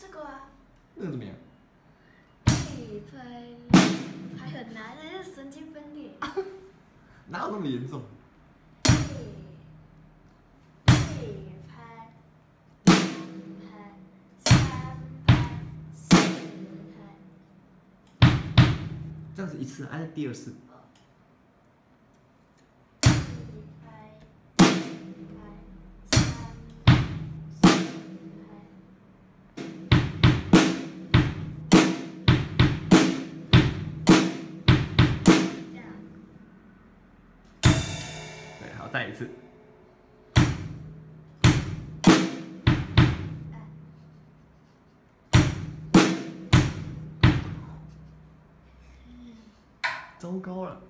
这个啊，那个怎么样？内分还很难，那是神经分裂。哪有那么严重？这样子一次，按第二次。再一次。糟糕了。